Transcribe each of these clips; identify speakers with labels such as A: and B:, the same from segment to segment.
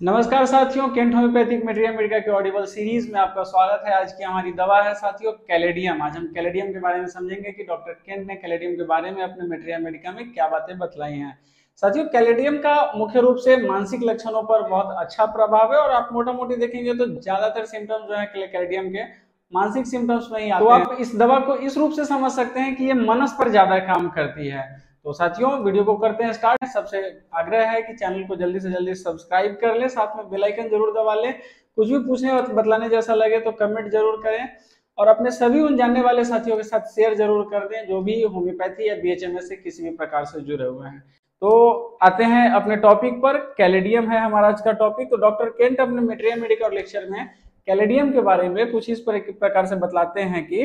A: नमस्कार साथियों Kent homeopathic material medica के ऑडिबल सीरीज़ में आपका स्वागत है। आज की हमारी दवा है साथियों कैलेडियम। आज हम कैलेडियम के बारे में समझेंगे कि डॉक्टर केंट ने कैलेडियम के बारे में अपने मेटेरियल मेडिका में क्या बातें बतलाई हैं। साथियों कैलेडियम का मुख्य रूप से मानसिक लक्षणों पर बहुत अच्छा प्रभाव है और आप मोटा मोटी देखेंगे तो ज़्यादातर सिम्टम्स जो है कैलेडियम के मानसिक सिम्टम्स में ही आते तो आप इस दवा को इस रूप से समझ सकते हैं कि ये मनस पर ज़्यादा काम करती है। तो साथियों, वीडियो को करते हैं स्टार्ट सबसे आग्रह है कि चैनल को जल्दी से जल्दी सब्सक्राइब कर ले, साथ में बेल आइकन ज़रूर दबा ले। कुछ भी पूछने और बतलाने जैसा लगे तो कमेंट ज़रूर करें। और अपने सभी उन जानने वाले साथियों के साथ शेयर ज़रूर कर दें, जो भी होम्योपैथी या बीएचएमएस से किसी भी प्रकार से जुड़े हुए हैं। तो आते हैं अपने टॉपिक पर। कैलेडियम है हमारा आज का टॉपिक तो डॉक्टर केंट अपने मेटेरियल मेडिकल लेक्चर में कैलेडियम के बारे में कुछ इस प्रकार से बतलाते हैं कि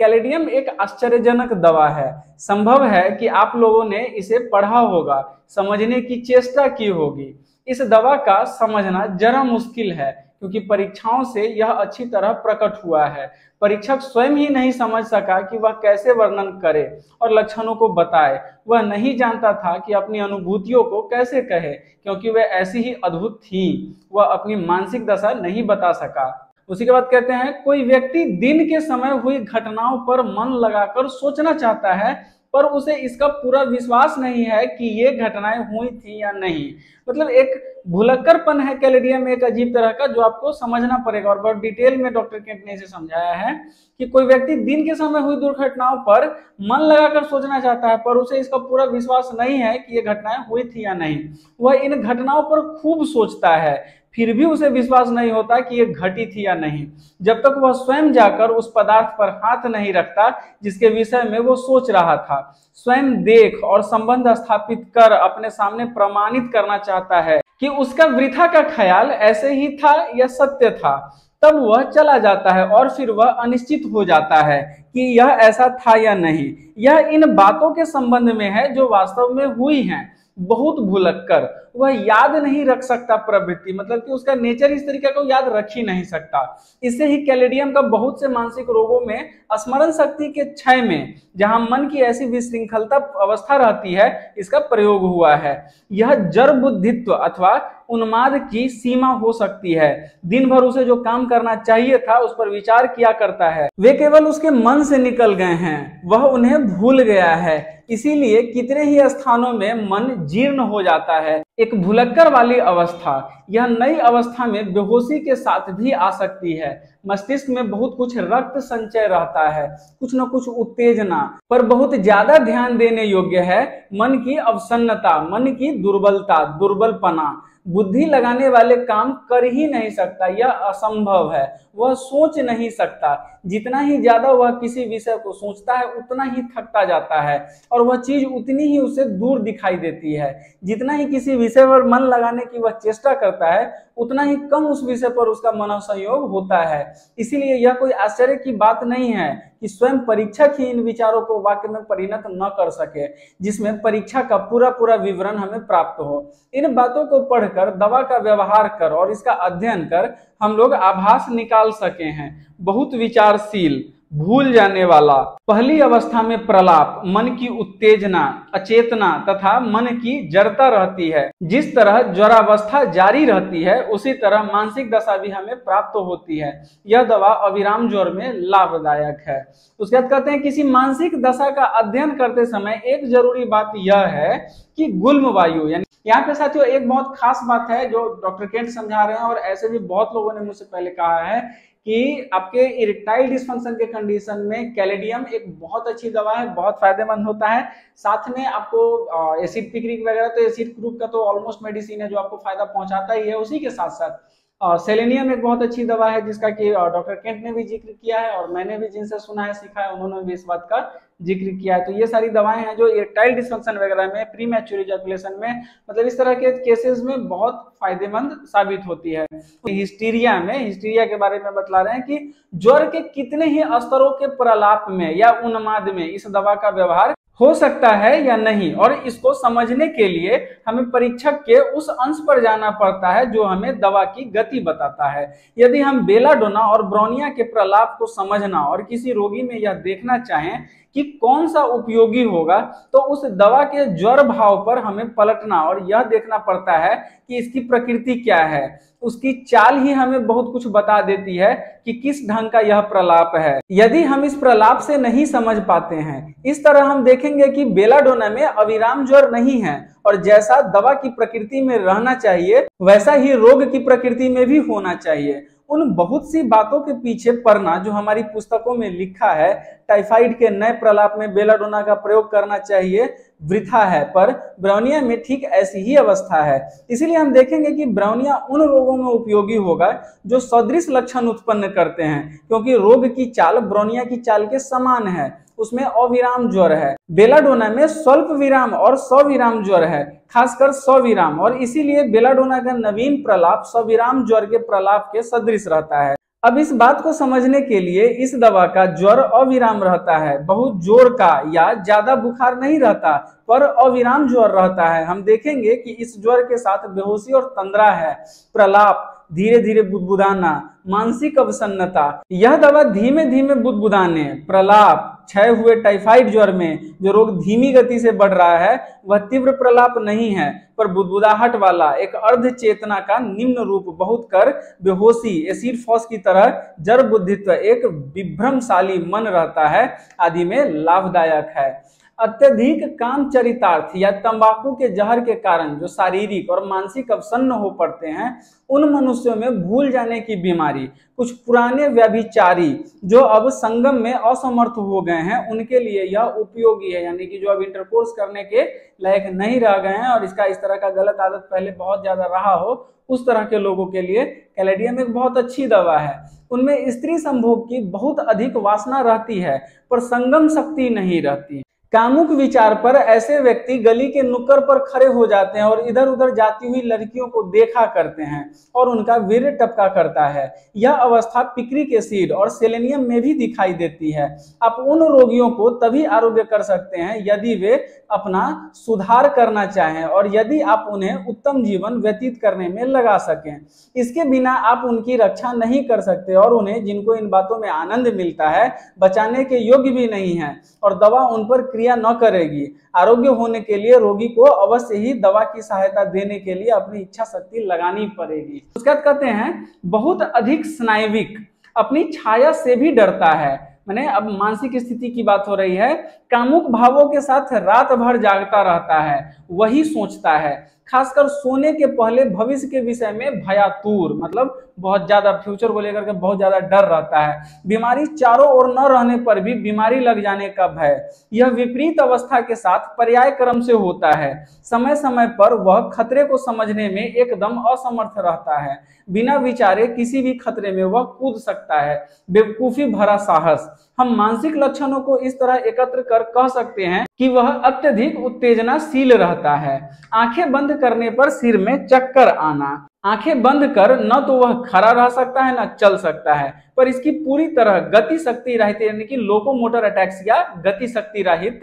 A: कैलेडियम एक आश्चर्यजनक दवा है। संभव है कि आप लोगों ने इसे पढ़ा होगा, समझने की चेष्टा की होगी। इस दवा का समझना जरा मुश्किल है, क्योंकि परीक्षाओं से यह अच्छी तरह प्रकट हुआ है। परीक्षक स्वयं ही नहीं समझ सका कि वह कैसे वर्णन करे और लक्षणों को बताए। वह नहीं जानता था कि अपनी अनुभूतियों को कैसे कहे, क्योंकि वह ऐसी ही अद्भुत थी। वह अपनी मानसिक दशा नहीं बता सका। उसी के बाद कहते हैं, कोई व्यक्ति दिन के समय हुई घटनाओं पर मन लगाकर सोचना चाहता है, पर उसे इसका पूरा विश्वास नहीं है कि ये घटनाएँ हुई थी या नहीं। मतलब एक भुलक्करपन है कैलेडियम, एक अजीब तरह का, जो आपको समझना पड़ेगा। और बहुत डिटेल में डॉक्टर केंट ने इसे समझाया है कि कोई व्यक्ति दिन के समय हुई दुर्घटनाओं पर मन लगाकर सोचना चाहता है, पर उसे इसका पूरा विश्वास नहीं है कि ये घटनाएँ हुई थी या नहीं। वह इन घटनाओं पर खूब सोचता है। फिर भी उसे विश्वास नहीं होता कि ये घटी थी या नहीं। जब तक वह स्वयं जाकर उस पदार्थ पर हाथ नहीं रखता, जिसके विषय में वो सोच रहा था, स्वयं देख और संबंध स्थापित कर अपने सामने प्रमाणित करना चाहता है कि उसका वृथा का ख्याल ऐसे ही था या सत्य था। तब वह चला जाता है और फिर वह अनिश्चित हो जाता है कि यह ऐसा था या नहीं। यह इन बातों के संबंध में है जो वास्तव में हुई हैं। बहुत भुलक्कर वह याद नहीं रख सकता प्रवृत्ति। मतलब कि उसका नेचर इस तरीके को याद रख ही नहीं सकता। इससे ही कैलेडियम का बहुत से मानसिक रोगों में स्मरण शक्ति के क्षय में, जहाँ मन की ऐसी विश्रृंखलता अवस्था रहती है, इसका प्रयोग हुआ है। यह जड़ बुद्धित्व अथवा उन्माद की सीमा हो सकती है। दिन भर उसे जो काम करना चाहिए था, उस पर विचार किया करता है। वे केवल उसके मन से निकल गए हैं। वह उन्हें भूल गया है। इसीलिए कितने ही स्थानों में मन जीर्ण हो जाता है। एक भुलक्कर वाली अवस्था, यह नई अवस्था में बेहोशी के साथ भी आ सकती है। मस्तिष्क में बहुत कुछ रक्त संचय रहता है। कुछ न कुछ उत्तेजना, पर बहुत ज़्यादा ध्यान देने योग्य है। मन की अवसन्नता, मन की दुर्बलता, दुर्बलपना बुद्धि लगाने वाले काम कर ही नहीं सकता, यह असंभव है। वह सोच नहीं सकता। जितना ही ज़्यादा वह किसी विषय को सोचता है, उतना ही थकता जाता है और वह चीज़ उतनी ही उसे दूर दिखाई देती है। जितना ही किसी विषय पर मन लगाने की वह चेष्टा करता है, उतना ही कम उस विषय पर उसका मनोसंयोग होता है। इसीलिए यह कोई आश्चर्य की बात नहीं है। कि स्वयं परीक्षक ही इन विचारों को वाक्य में परिणत न कर सके, जिसमें परीक्षा का पूरा पूरा विवरण हमें प्राप्त हो। इन बातों को पढ़कर, दवा का व्यवहार कर और इसका अध्ययन कर हम लोग आभास निकाल सके हैं। बहुत विचारशील भूल जाने वाला। पहली अवस्था में प्रलाप, मन की उत्तेजना, अचेतना तथा मन की जड़ता रहती है। जिस तरह ज्वरावस्था जारी रहती है, उसी तरह मानसिक दशा भी हमें प्राप्त होती है। यह दवा अविराम ज्वर में लाभदायक है। उसके बाद कहते हैं, किसी मानसिक दशा का अध्ययन करते समय एक ज़रूरी बात यह है कि गुल्म वायु, यानी यहाँ पे साथियों, एक बहुत खास बात है जो डॉक्टर केंट समझा रहे हैं और ऐसे भी बहुत लोगों ने मुझसे पहले कहा है कि आपके इरेक्टाइल डिस्फंक्शन के कंडीशन में कैलेडियम एक बहुत अच्छी दवा है, बहुत फ़ायदेमंद होता है। साथ में आपको एसिड पिक्रिक वगैरह तो एसिड ग्रुप का तो ऑलमोस्ट मेडिसिन है जो आपको फ़ायदा पहुंचाता ही है उसी के साथ साथ सेलेनियम एक बहुत अच्छी दवा है जिसका कि डॉक्टर केंट ने भी ज़िक्र किया है और मैंने भी जिनसे सुना है, सीखा है, उन्होंने भी इस बात का ज़िक्र किया है। तो ये सारी दवाएँ हैं जो इरेक्टाइल डिस्फंक्शन वगैरह में प्री मैच्योर में मतलब इस तरह के केसेस में बहुत फ़ायदेमंद साबित होती है। हिस्टीरिया में, हिस्टीरिया के बारे में बतला रहे हैं कि ज्वर के कितने ही स्तरों के प्रलाप में या उन्माद में इस दवा का व्यवहार हो सकता है या नहीं। और इसको समझने के लिए हमें परीक्षक के उस अंश पर जाना पड़ता है जो हमें दवा की गति बताता है। यदि हम बेलाडोना और ब्रोनिया के प्रलाप को समझना और किसी रोगी में यह देखना चाहें कि कौन सा उपयोगी होगा तो उस दवा के ज्वर भाव पर हमें पलटना और यह देखना पड़ता है कि इसकी प्रकृति क्या है। उसकी चाल ही हमें बहुत कुछ बता देती है कि किस ढंग का यह प्रलाप है। यदि हम इस प्रलाप से नहीं समझ पाते हैं, इस तरह हम देखेंगे कि बेलाडोना में अविराम ज्वर नहीं है और जैसा दवा की प्रकृति में रहना चाहिए, वैसा ही रोग की प्रकृति में भी होना चाहिए। उन बहुत सी बातों के पीछे पढ़ना जो हमारी पुस्तकों में लिखा है, टाइफाइड के नए प्रलाप में बेलाडोना का प्रयोग करना चाहिए, वृथा है, पर ब्राउनिया में ठीक ऐसी ही अवस्था है। इसीलिए हम देखेंगे कि ब्राउनिया उन रोगों में उपयोगी होगा जो सदृश लक्षण उत्पन्न करते हैं, क्योंकि रोग की चाल ब्राउनिया की चाल के समान है। उसमें अविराम ज्वर है। बेलाडोना में स्वल्प विराम और सविराम ज्वर है, खासकर सविराम। और इसीलिए बेलाडोना का नवीन प्रलाप सविराम ज्वर के प्रलाप के सदृश रहता है। अब इस बात को समझने के लिए इस दवा का ज्वर अविराम रहता है। बहुत ज़ोर का या ज़्यादा बुखार नहीं रहता, पर अविराम ज्वर रहता है। हम देखेंगे कि इस ज्वर के साथ बेहोशी और तंद्रा है। प्रलाप धीरे धीरे बुदबुदाना, मानसिक अवसन्नता, यह दवा धीमे धीमे बुदबुदाने, प्रलाप क्षय हुए टाइफाइड ज्वर में जो रोग धीमी गति से बढ़ रहा है, वह तीव्र प्रलाप नहीं है, पर बुदबुदाहट वाला एक अर्ध चेतना का निम्न रूप बहुत कर बेहोशी एसिड फॉस की तरह जड़ बुद्धित्व एक विभ्रमशाली मन रहता है, आदि में लाभदायक है। अत्यधिक काम चरितार्थ या तंबाकू के जहर के कारण जो शारीरिक और मानसिक अवसन्न हो पड़ते हैं, उन मनुष्यों में भूल जाने की बीमारी, कुछ पुराने व्यभिचारी जो अब संगम में असमर्थ हो गए हैं, उनके लिए यह उपयोगी है, यानी कि जो अब इंटरकोर्स करने के लायक नहीं रह गए हैं और इसका इस तरह का गलत आदत पहले बहुत ज़्यादा रहा हो, उस तरह के लोगों के लिए कैलेडियम एक बहुत अच्छी दवा है। उनमें स्त्री संभोग की बहुत अधिक वासना रहती है, पर संगम शक्ति नहीं रहती। कामुक विचार पर ऐसे व्यक्ति गली के नुक्कर पर खड़े हो जाते हैं और इधर उधर जाती हुई लड़कियों को देखा करते हैं और उनका वीर टपका करता है। यह अवस्था पिक्रिक एसिड और सेलेनियम में भी दिखाई देती है। आप उन रोगियों को तभी आरोग्य कर सकते हैं यदि वे अपना सुधार करना चाहें और यदि आप उन्हें उत्तम जीवन व्यतीत करने में लगा सकें। इसके बिना आप उनकी रक्षा नहीं कर सकते और उन्हें जिनको इन बातों में आनंद मिलता है, बचाने के योग्य भी नहीं है और दवा उन पर क्रिया न करेगी। आरोग्य होने के लिए रोगी को अवश्य ही दवा की सहायता देने के लिए अपनी इच्छा शक्ति लगानी पड़ेगी। उसके बाद कहते हैं, बहुत अधिक स्नायविक, अपनी छाया से भी डरता है। मैंने अब मानसिक स्थिति की बात हो रही है, कामुक भावों के साथ रात भर जागता रहता है, वही सोचता है। खासकर सोने के पहले भविष्य के विषय में भयातुर मतलब बहुत ज़्यादा फ्यूचर को लेकर के बहुत ज़्यादा डर रहता है। बीमारी चारों ओर न रहने पर भी बीमारी लग जाने का भय। यह विपरीत अवस्था के साथ पर्याय क्रम से होता है। समय समय पर वह खतरे को समझने में एकदम असमर्थ रहता है। बिना विचारे किसी भी खतरे में वह कूद सकता है। बेवकूफ़ी भरा साहस। हम मानसिक लक्षणों को इस तरह एकत्र कर कह सकते हैं कि वह अत्यधिक उत्तेजनाशील रहता है। आँखें बंद करने पर सिर में चक्कर आना। आँखें बंद कर न तो वह खड़ा रह सकता है, न चल सकता है। पर इसकी पूरी तरह गति शक्ति रहित, यानी कि लोकोमोटर अटैक्सिया गति शक्ति रहित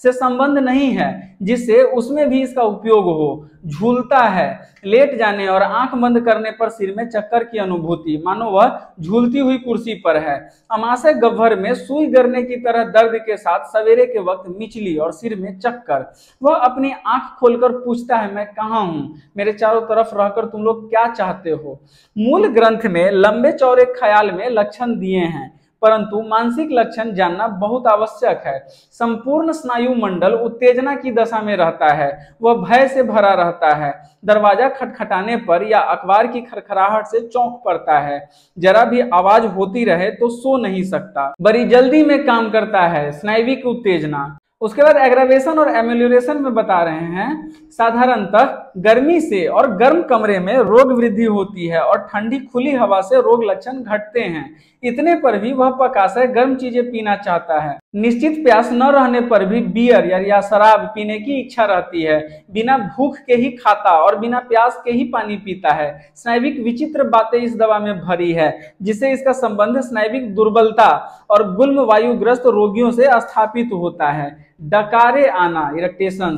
A: से संबंध नहीं है, जिससे उसमें भी इसका उपयोग हो। झूलता है, लेट जाने और आँख बंद करने पर सिर में चक्कर की अनुभूति। मानो वह झूलती हुई कुर्सी पर है। अमाशय गभर में सुई गरने की तरह दर्द के साथ सवेरे के वक्त मिचली और सिर में चक्कर। वह अपनी आँख खोलकर पूछता है, मैं कहाँ हूँ? मेरे चारों तरफ़ रहकर तुम लोग क्या चाहते हो? मूल ग्रंथ में लंबे चौड़े ख्याल में लक्षण दिए हैं, परंतु मानसिक लक्षण जानना बहुत आवश्यक है। संपूर्ण स्नायु मंडल उत्तेजना की दशा में रहता है, वह भय से भरा रहता है। दरवाज़ा खटखटाने पर या अखबार की खरखराहट से चौंक पड़ता है। जरा भी आवाज़ होती रहे तो सो नहीं सकता। बड़ी जल्दी में काम करता है, स्नायविक उत्तेजना। उसके बाद एग्रावेशन और एम्यूलेशन में बता रहे हैं। साधारणतः गर्मी से और गर्म कमरे में रोग वृद्धि होती है और ठंडी खुली हवा से रोग लक्षण घटते हैं। इतने पर भी वह पकाशय गर्म चीज़ें पीना चाहता है। निश्चित प्यास न रहने पर भी बियर या, शराब पीने की इच्छा रहती है। बिना भूख के ही खाता और बिना प्यास के ही पानी पीता है। स्नायविक विचित्र बातें इस दवा में भरी है जिससे इसका संबंध स्नायविक दुर्बलता और गुल्म वायुग्रस्त रोगियों से स्थापित होता है। डकारे आना इरिटेशन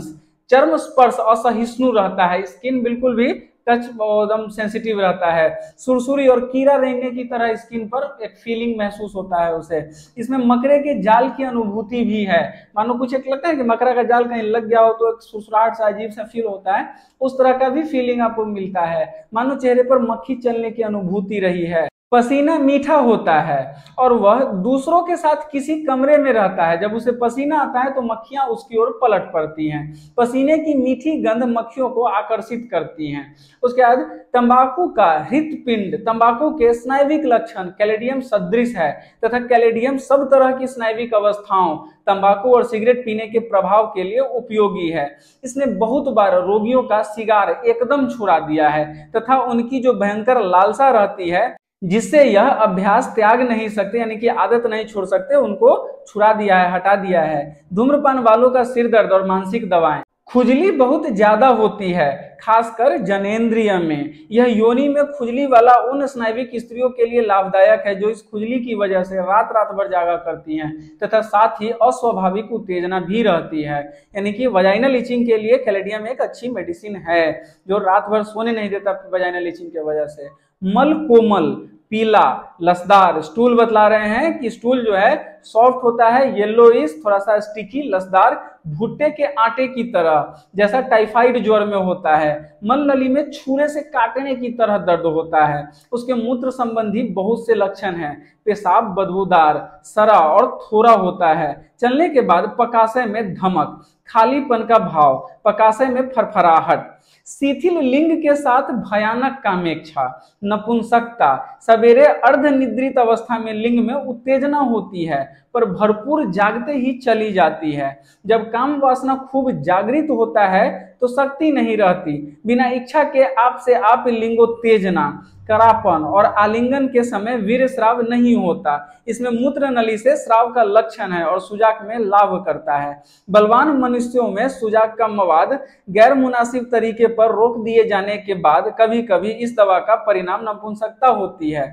A: चर्म स्पर्श असहिष्णु रहता है। स्किन बिल्कुल भी टच एकदम सेंसिटिव रहता है। सुरसुरी और कीड़ा रेंगने की तरह स्किन पर एक फीलिंग महसूस होता है उसे। इसमें मकरे के जाल की अनुभूति भी है। मानो कुछ एक लगता है कि मकरा का जाल कहीं लग गया हो तो एक सुसराहट सा अजीब सा फील होता है। उस तरह का भी फीलिंग आपको मिलता है। मानो चेहरे पर मक्खी चलने की अनुभूति रही है। पसीना मीठा होता है और वह दूसरों के साथ किसी कमरे में रहता है। जब उसे पसीना आता है तो मक्खियाँ उसकी ओर पलट पड़ती हैं। पसीने की मीठी गंध मक्खियों को आकर्षित करती हैं। उसके बाद तंबाकू का हृतपिंड, तंबाकू के स्नायविक लक्षण, कैलेडियम सदृश है तथा कैलेडियम सब तरह की स्नायविक अवस्थाओं, तंबाकू और सिगरेट पीने के प्रभाव के लिए उपयोगी है। इसने बहुत बार रोगियों का सिगार एकदम छुड़ा दिया है तथा उनकी जो भयंकर लालसा रहती है जिससे यह अभ्यास त्याग नहीं सकते, यानी कि आदत नहीं छोड़ सकते, उनको छुड़ा दिया है, हटा दिया है। धूम्रपान वालों का सिर दर्द और मानसिक दवाएँ। खुजली बहुत ज़्यादा होती है, खासकर जनेन्द्रिय में। यह योनि में खुजली वाला उन स्नायविक स्त्रियों के लिए लाभदायक है, जो इस खुजली की वजह से रात रात भर जागा करती हैं, तथा साथ ही अस्वाभाविक उत्तेजना भी रहती है। यानी कि वजाइनल इचिंग के लिए कैलेडियम एक अच्छी मेडिसिन है, जो रात भर सोने नहीं देता वजाइनल इचिंग की वजह से। मल कोमल पीला लसदार स्टूल बतला रहे हैं कि स्टूल जो है सॉफ्ट होता है येलो इस थोड़ा सा स्टिकी लसदार भुट्टे के आटे की तरह, जैसा टाइफाइड ज्वर में होता है। मल नली में छुरे से काटने की तरह दर्द होता है। उसके मूत्र संबंधी बहुत से लक्षण हैं। पेशाब बदबूदार, सरा और थोड़ा होता है। चलने के बाद पकाशय में धमक, खालीपन का भाव, पकाशय में फरफराहट। शिथिल लिंग के साथ भयानक कामेक्षा नपुंसकता। सवेरे अर्ध निद्रित अवस्था में लिंग में उत्तेजना होती है, पर भरपूर जागते ही चली जाती है। जब काम वासना खूब जागृत होता है तो शक्ति नहीं रहती। बिना इच्छा के आप से आप लिंगोत्तेजना, करापन और आलिंगन के समय वीर श्राव नहीं होता। इसमें मूत्र नली से श्राव का लक्षण है और सुजाक में लाभ करता है। बलवान मनुष्यों में सुजाक का मवाद गैर मुनासिब तरीके पर रोक दिए जाने के बाद कभी कभी इस दवा का परिणाम नपुंसकता होती है।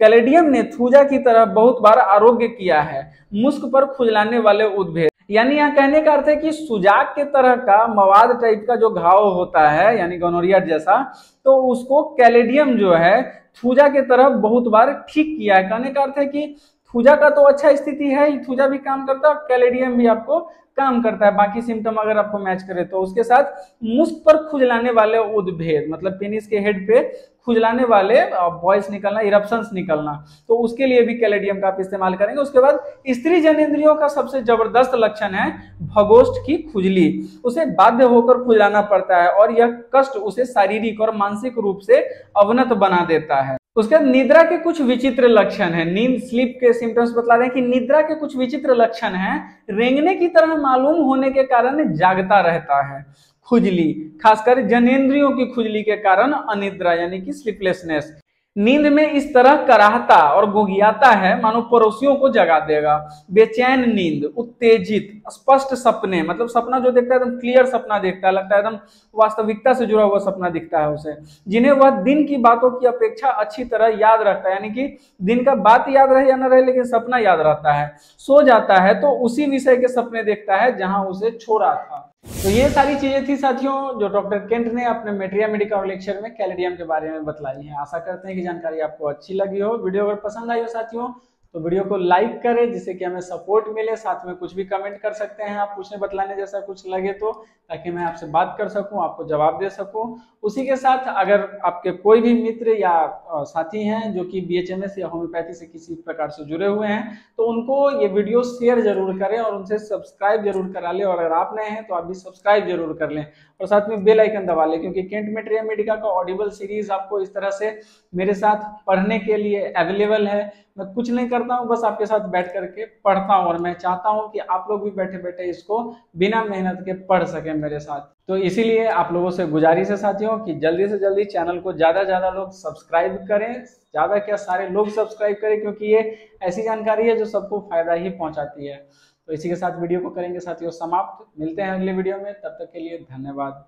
A: कैलेडियम ने थूजा की तरह बहुत बार आरोग्य किया है, मुस्क पर खुजलाने वाले उद्भेद। यानी यहाँ कहने का अर्थ है कि सुजाक के तरह का मवाद टाइप का जो घाव होता है, यानी गोनोरिया जैसा तो उसको कैलेडियम जो है, थूजा के तरह बहुत बार ठीक किया है। कहने का अर्थ है कि थूजा का तो अच्छा स्थिति है, थूजा भी काम करता है कैलेडियम भी आपको काम करता है, बाकी सिम्टम अगर आपको मैच करे तो उसके साथ मुस्क पर खुजलाने वाले उद्भेद मतलब पेनिस के हेड पे खुजलाने वाले बॉयस निकलना इरप्शन निकलना तो उसके लिए भी कैलेडियम का आप इस्तेमाल करेंगे। उसके बाद स्त्री जनेन्द्रियों का सबसे ज़बरदस्त लक्षण है भगोष्ठ की खुजली। उसे बाध्य होकर खुजलाना पड़ता है और यह कष्ट उसे शारीरिक और मानसिक रूप से अवनत बना देता है। उसके बाद निद्रा के कुछ विचित्र लक्षण है। नींद स्लीप के सिम्टम्स बता रहे हैं कि निद्रा के कुछ विचित्र लक्षण हैं। रेंगने की तरह मालूम होने के कारण जागता रहता है। खुजली, खासकर जनेन्द्रियों की खुजली के कारण अनिद्रा, यानी कि स्लीपलेसनेस नींद में इस तरह कराहता और गोगियाता है, मानो पड़ोसियों को जगा देगा। बेचैन नींद, उत्तेजित, स्पष्ट सपने मतलब सपना जो देखता है एकदम क्लियर सपना देखता है, लगता है एकदम वास्तविकता से जुड़ा हुआ सपना दिखता है उसे। जिन्हें वह दिन की बातों की अपेक्षा अच्छी तरह याद रखता है, यानी कि दिन का बात याद रहे या न रहे, लेकिन सपना याद रहता है। सो जाता है तो उसी विषय के सपने देखता है, जहाँ उसे छोड़ा था। तो ये सारी चीज़ें थी साथियों, जो डॉक्टर केंट ने अपने मेट्रिया मेडिकल लेक्चर में कैलेडियम के बारे में बतलाई है। आशा करते हैं कि जानकारी आपको अच्छी लगी हो। वीडियो अगर पसंद आई हो साथियों तो वीडियो को लाइक करें, जिससे कि हमें सपोर्ट मिले, साथ में कुछ भी कमेंट कर सकते हैं आप, पूछने बतलाने जैसा कुछ लगे तो ताकि मैं आपसे बात कर सकूँ, आपको जवाब दे सकूँ। उसी के साथ अगर आपके कोई भी मित्र या साथी हैं जो कि बीएचएमएस या होम्योपैथी से किसी प्रकार से जुड़े हुए हैं तो उनको ये वीडियो शेयर ज़रूर करें और उनसे सब्सक्राइब ज़रूर करा लें। और अगर आप नए हैं तो आप भी सब्सक्राइब ज़रूर कर लें। और साथ में बेल आइकन दबा लें, क्योंकि केंट मेट्रिया मेडिका का ऑडिबल सीरीज़ आपको इस तरह से मेरे साथ पढ़ने के लिए अवेलेबल है। मैं कुछ नहीं करता हूँ, बस आपके साथ बैठ करके पढ़ता हूँ और मैं चाहता हूँ कि आप लोग भी बैठे बैठे इसको बिना मेहनत के पढ़ सके मेरे साथ। तो इसीलिए आप लोगों से गुजारिश है साथियों कि जल्दी से जल्दी चैनल को ज़्यादा ज़्यादा लोग सब्सक्राइब करें, ज़्यादा क्या सारे लोग सब्सक्राइब करें, क्योंकि ये ऐसी जानकारी है जो सबको फ़ायदा ही पहुंचाती है। तो इसी के साथ वीडियो को करेंगे साथियों समाप्त। मिलते हैं अगले वीडियो में। तब तक के लिए धन्यवाद।